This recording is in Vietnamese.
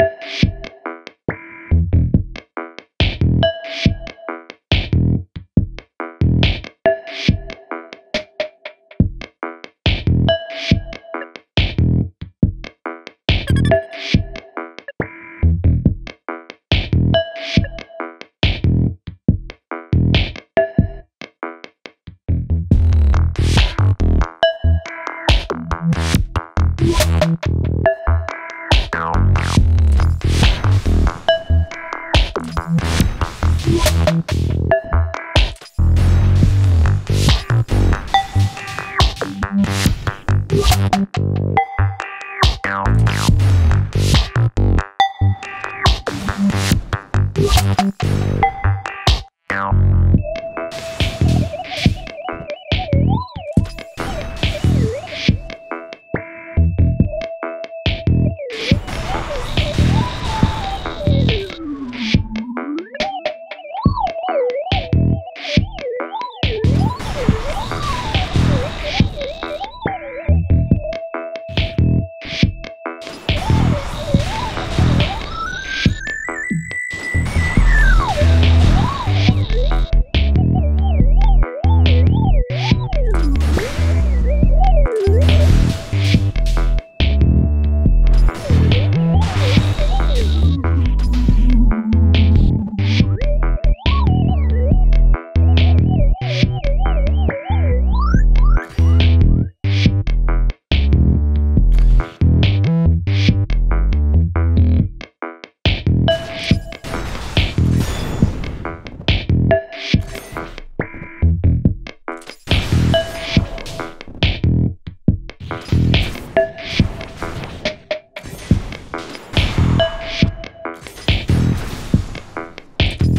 you